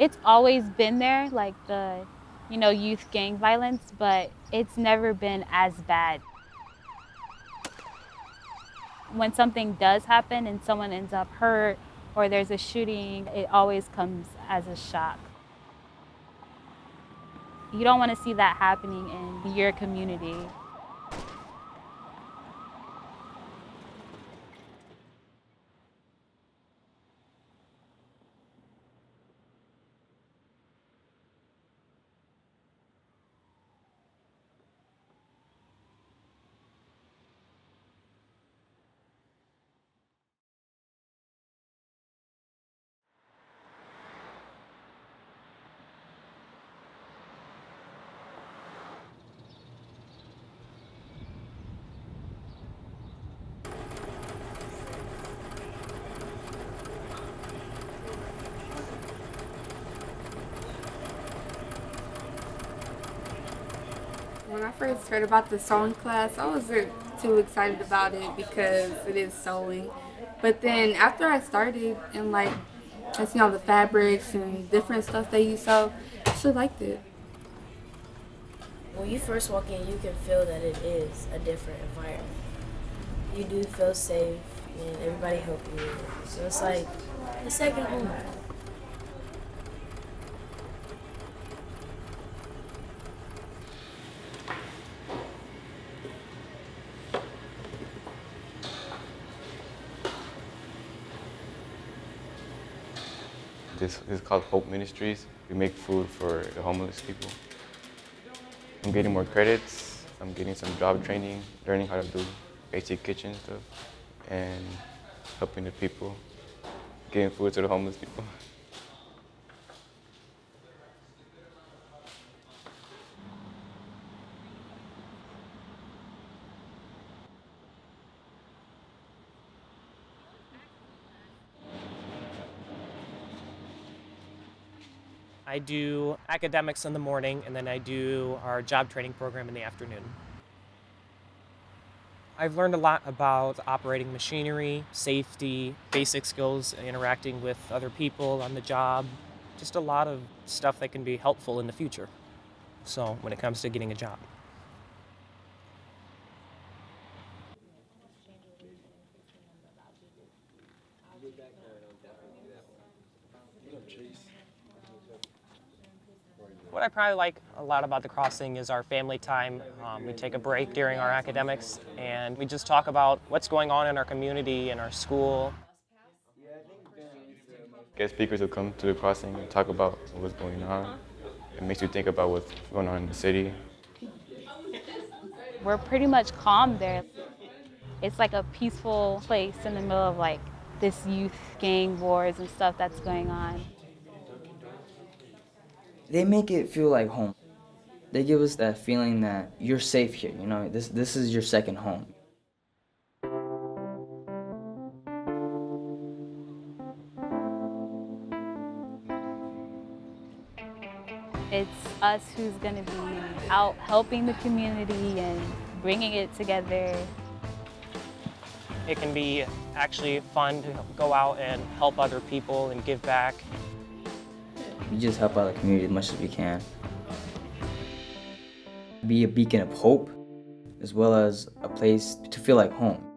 It's always been there, like the, you know, youth gang violence, but it's never been as bad. When something does happen and someone ends up hurt or there's a shooting, it always comes as a shock. You don't want to see that happening in your community. When I first heard about the sewing class, I wasn't too excited about it because it is sewing. But then after I started and like I seen all the fabrics and different stuff that you sew, I still liked it. When you first walk in, you can feel that it is a different environment. You do feel safe and everybody help you. So it's like a second home. This is called Hope Ministries. We make food for the homeless people. I'm getting more credits. I'm getting some job training, learning how to do basic kitchen stuff, and helping the people, getting food to the homeless people. I do academics in the morning and then I do our job training program in the afternoon. I've learned a lot about operating machinery, safety, basic skills, interacting with other people on the job, just a lot of stuff that can be helpful in the future. So when it comes to getting a job. What I probably like a lot about the crossing is our family time. Um, we take a break during our academics and we just talk about what's going on in our community and our school. Guest speakers will come to the crossing and talk about what's going on. It makes you think about what's going on in the city. We're pretty much calm there. It's like a peaceful place in the middle of like this youth gang wars and stuff that's going on. They make it feel like home. They give us that feeling that you're safe here. You know, this this is your second home. It's us who's going to be out helping the community and bringing it together. It can be actually fun to go out and help other people and give back. We just help out the community as much as we can. Be a beacon of hope, as well as a place to feel like home.